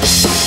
Bye.